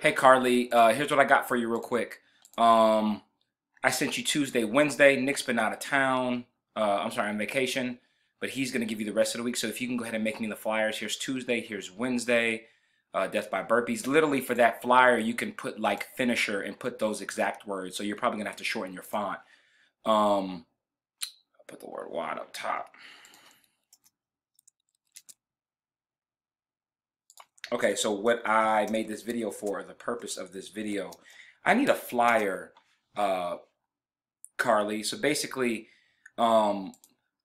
Hey Carly, uh, here's what I got for you real quick. Um, I sent you Tuesday, Wednesday. Nick's been out of town. Uh, I'm sorry, on vacation, but he's gonna give you the rest of the week. So if you can go ahead and make me the flyers. Here's Tuesday. Here's Wednesday. Uh, Death by Burpees. Literally for that flyer, you can put like finisher and put those exact words. So you're probably gonna have to shorten your font. Um, I'll put the word wide up top. Okay, so what I made this video for, the purpose of this video, I need a flyer, uh, Carly. So basically, um,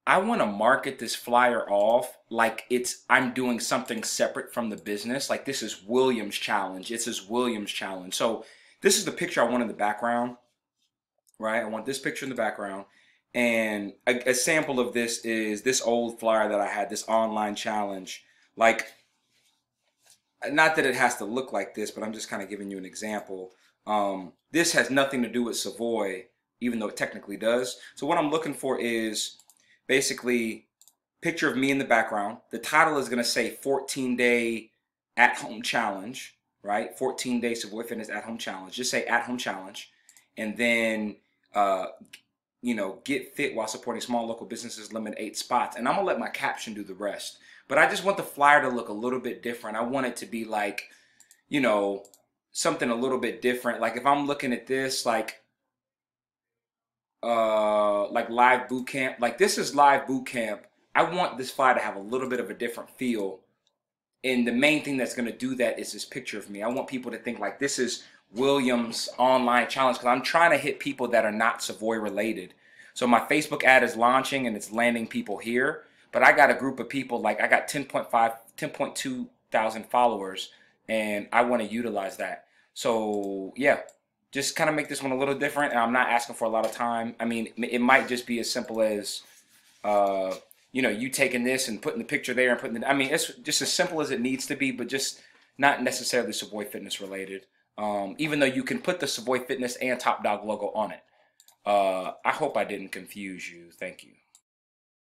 I want to market this flyer off like it's I'm doing something separate from the business. Like this is Williams challenge. It's his Williams challenge. So this is the picture I want in the background, right? I want this picture in the background. And a, a sample of this is this old flyer that I had, this online challenge. Like not that it has to look like this, but I'm just kind of giving you an example. Um, this has nothing to do with Savoy, even though it technically does. So what I'm looking for is basically picture of me in the background. The title is going to say 14 day at home challenge, right? 14 day Savoy Fitness at home challenge. Just say at home challenge. And then, uh, you know, get fit while supporting small local businesses, limit eight spots. And I'm to let my caption do the rest. But I just want the flyer to look a little bit different. I want it to be like, you know, something a little bit different. Like if I'm looking at this, like, uh, like live boot camp, like this is live boot camp. I want this flyer to have a little bit of a different feel. And the main thing that's going to do that is this picture of me. I want people to think like this is Williams online challenge because I'm trying to hit people that are not Savoy related. So my Facebook ad is launching and it's landing people here. But I got a group of people, like I got 10.5, 10.2 thousand followers, and I want to utilize that. So yeah, just kind of make this one a little different. And I'm not asking for a lot of time. I mean, it might just be as simple as, uh, you know, you taking this and putting the picture there and putting it. I mean, it's just as simple as it needs to be, but just not necessarily Savoy Fitness related. Um, even though you can put the Savoy Fitness and Top Dog logo on it. Uh, I hope I didn't confuse you. Thank you.